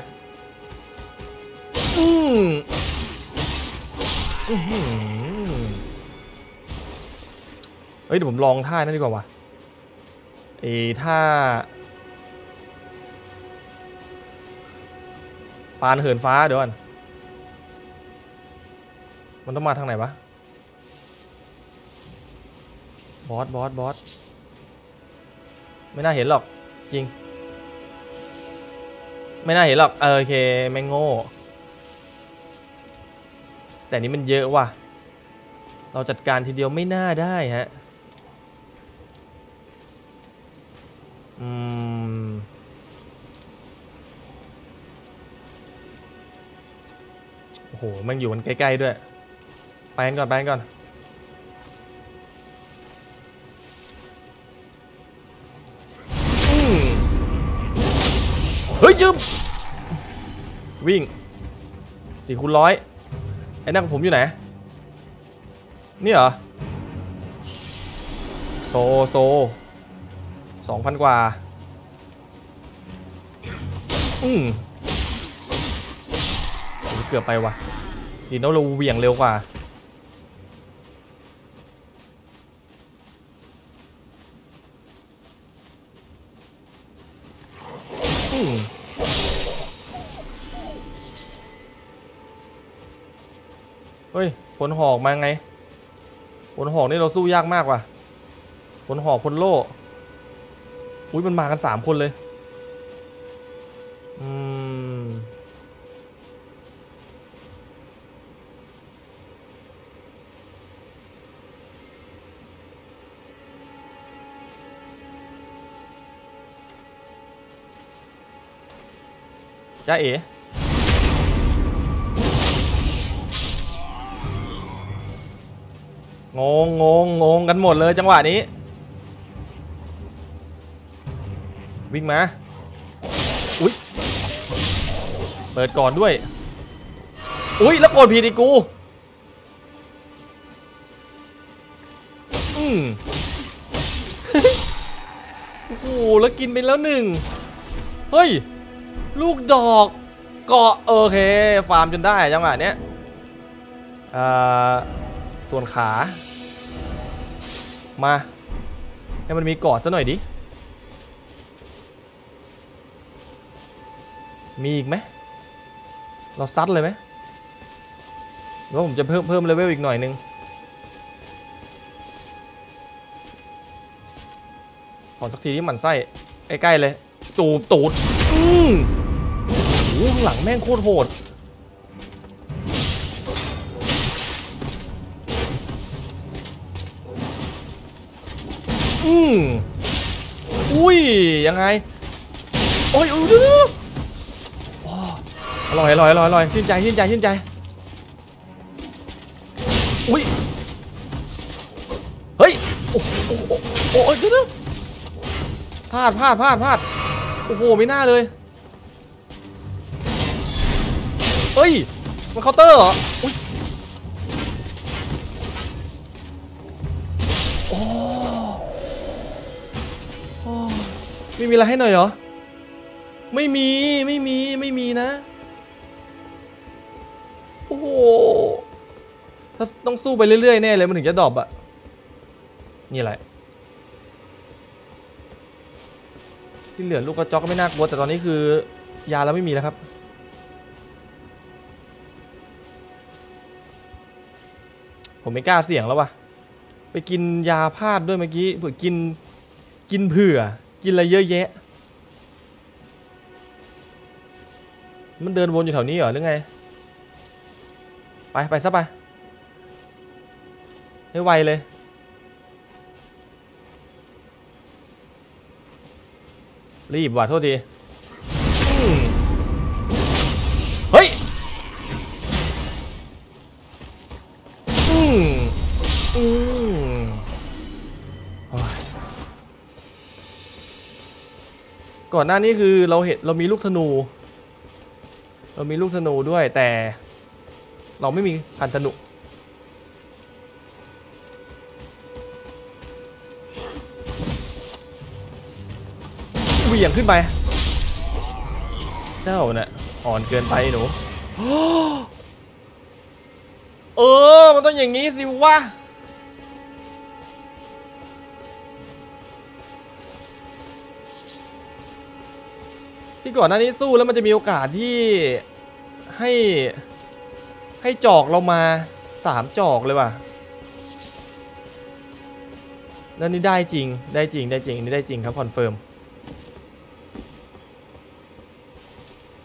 อืมเฮ้ยเดี๋ยวผมลองท่านั้นดีกว่าวะเอ้ท่าปานเหินฟ้าเดี๋ยวก่อนมันต้องมาทางไหนวะ บอส บอส บอส ไม่น่าเห็นหรอก จริง ไม่น่าเห็นหรอก เออโอเคแม่งโง่ แต่นี้มันเยอะว่ะ เราจัดการทีเดียวไม่น่าได้ฮะ อืม โอ้โห มันอยู่มันใกล้ ๆ ด้วย ไปกันก่อน ไปกันก่อน เฮ้ยยืมวิ่งสี่คูณร้อยไอ้นั่นของผมอยู่ไหน นี่เหรอ โซโซสองพันกว่า อืมเกือบไปว่ะดีนะเราเวียงเร็วกว่า ผลหอกมาไงผลหอกนี่เราสู้ยากมากว่ะผลหอกพลโล่อุ้ยมันมากันสามคนเลยอืมจ้าเอ๋ งงงงงงกันหมดเลยจังหวะนี้ วิ่งมา อุ๊ยเปิดก่อนด้วย อุ๊ยแล้วโกดผิดอีกกู อืมโอ้โหแล้วกินไปแล้วหนึ่ง เฮ้ย ลูกดอกเกาะโอเค ฟาร์มจนได้จังหวะเนี้ยอ่า ส่วนขา มา ให้มันมีเกาะซะหน่อยดิ มีอีกไหม เราซัดเลยไหมหรือว่าผมจะเพิ่มเพิ่มเลเวลอีกหน่อยนึงขอสักทีที่มันไส้ใกล้ๆเลย จูบตูด อืมโอ้โหข้างหลังแม่งโคตรโหด อืมอุ้ยยังไง โอ้ยอุ้ยดูดูอ๋ออร่อยอร่อยอร่อยอร่อยชื่นใจชื่นใจชื่นใจ อุ้ย เฮ้ย โอ้โหโอ้โหโอ้โหเดี๋ยเดี๋ยวพลาดพลาดพลาดพลาด โอ้โห ไม่น่าเลย เฮ้ย มันเคาน์เตอร์เหรอ อุ้ย ไม่มีอะไรให้หน่อยเหรอ ไม่มี ไม่มี ไม่มีนะ โอ้โห ถ้าต้องสู้ไปเรื่อยๆแน่เลยมันถึงจะดรอปอะนี่แหละ ที่เหลือลูกกระจอกก็ไม่น่ากลัว แต่ตอนนี้คือยาเราไม่มีแล้วครับผมไม่กล้าเสี่ยงแล้ววะไปกินยาพาดด้วยเมื่อกี้เผื่อกินกินเผื่อ กินอะไรเยอะแยะ มันเดินวนอยู่แถวนี้เหรอหรือไง ไปไปซะไปให้ไวเลย รีบว่ะโทษที ก่อนหน้านี้คือเราเห็นเรามีลูกธนู เรามีลูกธนูด้วยแต่ เราไม่มีพันธนุเหวี่ยงขึ้นไป เจ้าน่ะอ่อนเกินไปหนูเออ มันต้องอย่างนี้สิวะ ที่ก่อนหน้านี้สู้แล้วมันจะมีโอกาสที่ให้ให้จอกเรามาสามจอกเลยว่ะแล้วนี่ได้จริง ได้จริง ได้จริง นี่ได้จริงครับ confirm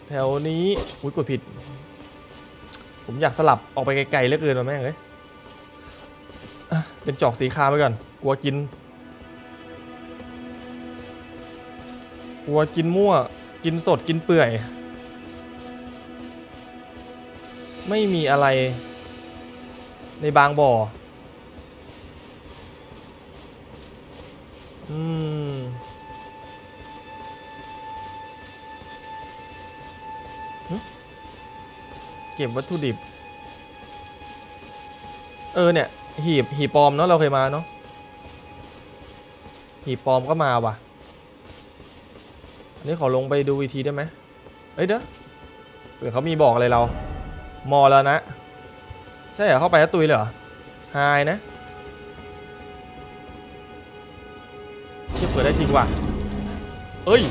แถวนี้ อุ้ยกดผิด ผมอยากสลับออกไปไกลๆเหลือเกินมาแม่งเลยเป็นจอกสีครามไปก่อน กลัวกิน กลัวกินมั่ว กินสดกินเปื่อย ไม่มีอะไรในบางบ่อ อืม เก็บวัตถุดิบ เออเนี่ย หีบ หีบปลอมเนาะเราเคยมาเนาะหีบปลอมก็มาว่ะ นนี้ขอลงไปดูอีกทีได้ไหมเอ้ยเด้อเผื่อเขามีบอกอะไรเรา มอแล้วนะ ใช่เหรอเข้าไปแล้วตุยเลยเหรอไฮนะเชี่ยเปิดได้จริงว่ะเอ้ย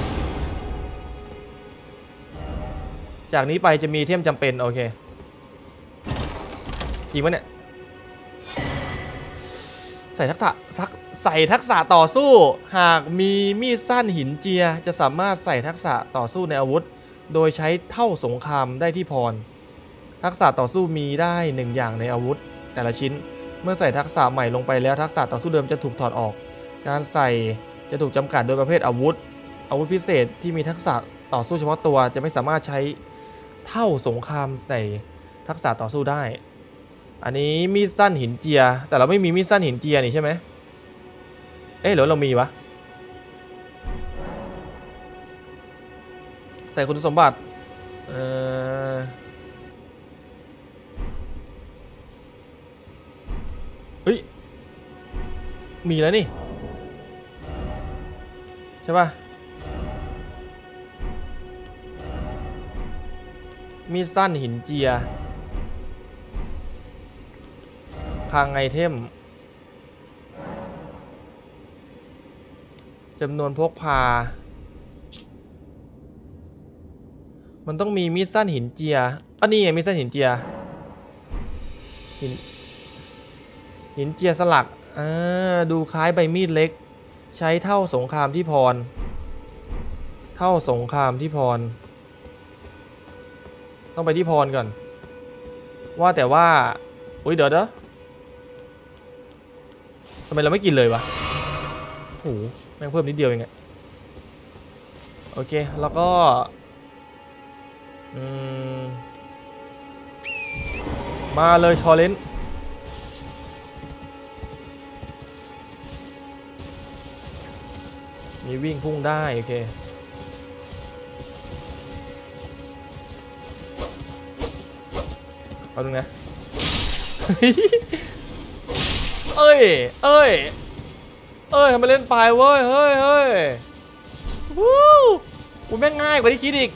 จากนี้ไปจะมีเทมจำเป็นโอเค จริงปะเนี่ย ใส่ทักษะซัก ใส่ทักษะต่อสู้ หากมีมีดสั้นหินเจีย จะสามารถใส่ทักษะต่อสู้ในอาวุธ โดยใช้เท่าสงครามได้ที่พร ทักษะต่อสู้มีได้หนึ่งอย่างในอาวุธ แต่ละชิ้นเมื่อใส่ทักษะใหม่ลงไปแล้วทักษะต่อสู้เดิมจะถูกถอดออก การใส่จะถูกจำกัดโดยประเภทอาวุธ อาวุธพิเศษที่มีทักษะต่อสู้เฉพาะตัวจะไม่สามารถใช้เท่าสงครามใส่ทักษะต่อสู้ได้ อันนี้มีดสั้นหินเจีย แต่เราไม่มีมีดสั้นหินเจียนี่ใช่ไหม เอ๊ะหรือเรามีวะ ใส่คุณสมบัติ เอ่อเฮ้ย มีแล้วนี่ ใช่ป่ะ มีสั้นหินเจียคลังไอเทม จำนวนพกพา มันต้องมีมีดสั้นหินเจียอันนี้ไงมีดสั้นหินเจียหินหินเจียสลักอ่าดูคล้ายใบมีดเล็ก ใช้เท่าสงครามที่พร เท่าสงครามที่พร ต้องไปที่พรก่อน ว่าแต่ว่า อุ้ยเดี๋ยวเด้อทำไมเราไม่กินเลยวะโหแม่งเพิ่มนิดเดียวเองอะโอเค แล้วก็มาเลยทอร์เรนต์มีวิ่งพุ่งได้ โอเคเอาดูนะ เอ้ย เอ้ย เอ้ยทำไมเล่นไฟเว้ย เฮ้ยเฮ้ยวู้อุ้ยแม่งง่ายกว่าที่คิดอีก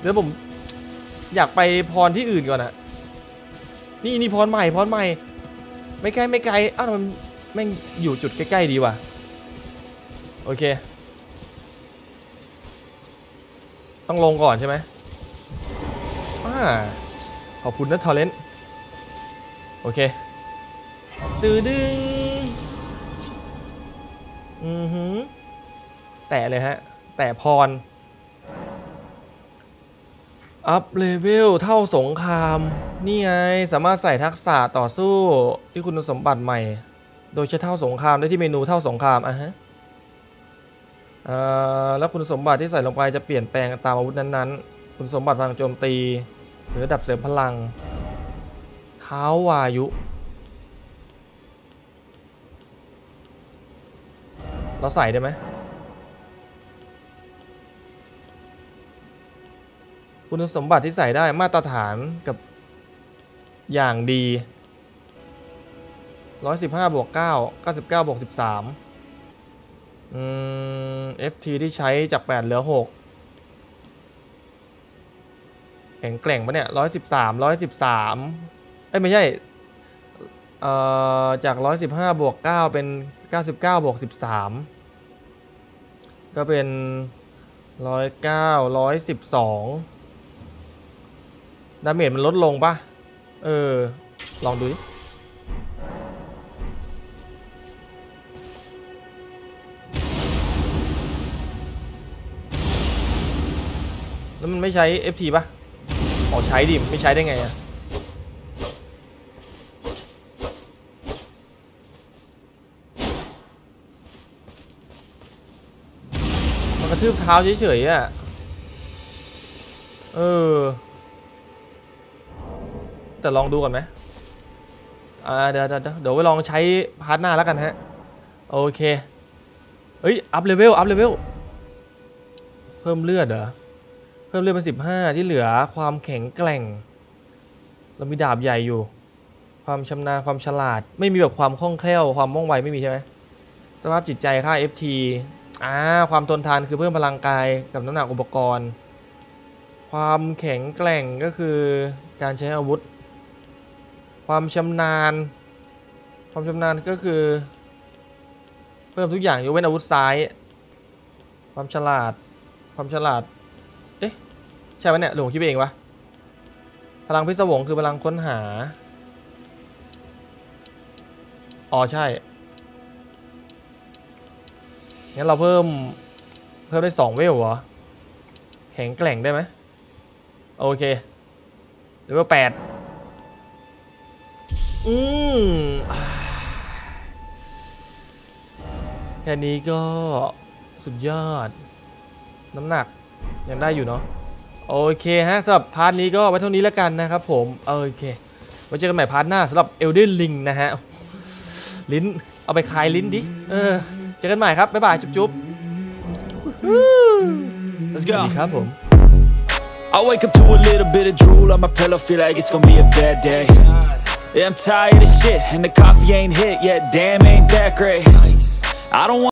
เดี๋ยวผมอยากไปพรที่อื่นก่อนอะนี่นี่พรใหม่พรใหม่ ไม่ไกลไม่ไกลอ้าวทำไมแม่งอยู่จุดใกล้ๆดีว่ะ โอเค ต้องลงก่อนใช่ไหมอ่าขอบคุณนะทอร์เรนต์ โอเคตือดึงอือหือแตะเลยฮะ แตะพร อัพเลเวลเถ้าสงคราม นี่ไง สามารถใส่ทักษะต่อสู้ที่คุณสมบัติใหม่ โดยใช้เถ้าสงครามได้ที่เมนูเถ้าสงครามอะฮะอ่าแล้วคุณสมบัติที่ใส่ลงไปจะเปลี่ยนแปลงตามอาวุธนั้นๆ คุณสมบัติพลังโจมตี หรือระดับเสริมพลังเถ้าวายุ เราใส่ได้ไหมคุณสมบัติที่ใส่ได้มาตรฐานกับอย่างดี 115บวก9 99บวก13อืม FT ที่ใช้จาก 8 เหลือ 6 แข็งแกร่งปะเนี่ย 113 113 เอ้ยไม่ใช่เอ่อจาก 115 บวก 9 เป็น 99 บวก 13 ก็เป็น 109 112 ดาเมจมันลดลงปะเออ ลองดูดิแล้วมันไม่ใช้ FT ปะอ๋อใช้ดิ ไม่ใช้ได้ไงอะมันกระ ทืบเท้าเฉยๆอะ เออ แต่ลองดูก่อนไหมอ่าเดี๋ยวเดี๋ยวเดี๋ยวไปลองใช้ part หน้าแล้วกันฮะ โอเค เฮ้ย อัพเลเวล อัพเลเวล เพิ่มเลือดเหรอ เพิ่มเลือดเป็นสิบห้าที่เหลือความแข็งแกร่ง เรามีดาบใหญ่อยู่ ความชำนาญความฉลาด ไม่มีแบบความคล่องแคล่ว ความว่องไวไม่มีใช่ไหมสภาพจิตใจค่า FT อ่าความทนทานคือเพิ่มพลังกายกับน้ำหนักอุปกรณ์ ความแข็งแกร่งก็คือการใช้อาวุธ ความชำนาญ ความชำนาญก็คือ เพิ่มทุกอย่างยกเว้นอาวุธซ้าย ความฉลาด ความฉลาด เอ๊ะใช่ไหมเนี่ยหลวงคิดเองวะพลังพิศวงคือพลังค้นหา อ๋อใช่ งั้นเราเพิ่มเพิ่มได้สองเวลเหรอ แข็งแกร่งได้ไหมโอเคเลเวลแปดอืมแค่นี้ก็สุดยอด น้ำหนักยังได้อยู่เนาะโอเคฮะสำหรับ part นี้ก็ไว้เท่านี้แล้วกันนะครับผม โอเคไว้เจอกันใหม่พาร์ทหน้าสำหรับ Elden Ring นะฮะ ลิ้น เอาไปคลายลิ้นดิ เออ เจอกันใหม่ครับ บ๊ายบาย จุ๊บๆ Let's สวัส go. ดีครับผม I wake up to a little bit of drool on my pillow, feel like it's gonna be a bad day. Yeah, I'm tired of shit, and the coffee ain't hit yet. Damn, ain't that great. I don't want.